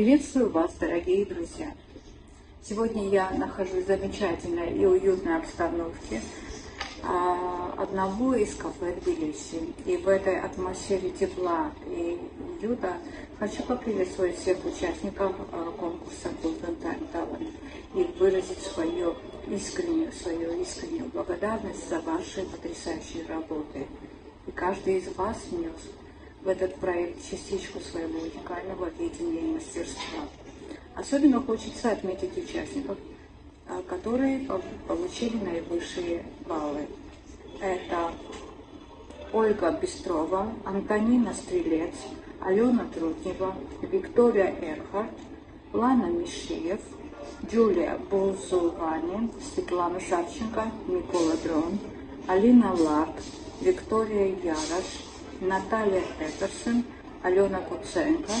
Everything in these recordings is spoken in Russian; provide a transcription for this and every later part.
Приветствую вас, дорогие друзья! Сегодня я нахожусь в замечательной и уютной обстановке а, одного из кафе Тбилиси. И в этой атмосфере тепла и уюта хочу поприветствовать всех участников а, конкурса Golden Time Talent и выразить свою искреннюю, свою искреннюю благодарность за ваши потрясающие работы. И каждый из вас внес в этот проект частичку своего уникального видения и мастерства. Особенно хочется отметить участников, а, которые получили наивысшие баллы. Это Ольга Бестрова, Антонина Стрелец, Алена Трутнева, Виктория Эрхард, Лана Мишиев, Джулия Булзулвани, Светлана Савченко, Микола Дрон, Алина Ларк, Виктория Ярош, Наталья Петерсон, Алена Куценко,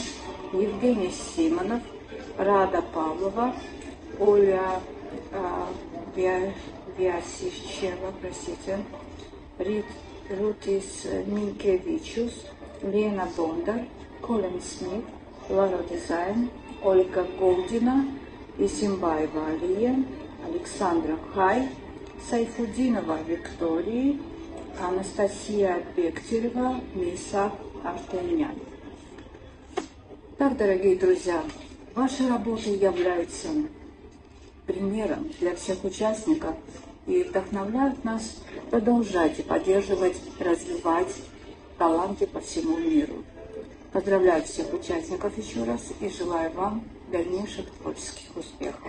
Евгений Симонов, Рада Павлова, Оля э, Вясищева, простите, Рит, Рутис Минкевичус, Лена Бондар, Колин Смит, Лара Дизайн, Ольга Голдина, Исимбаева Алия, Александра Хай, Сайфудинова Виктория, Анастасия Бектерева, Миса Артемьян. Так, дорогие друзья, ваши работы являются примером для всех участников и вдохновляют нас продолжать и поддерживать, развивать таланты по всему миру. Поздравляю всех участников еще раз и желаю вам дальнейших творческих успехов.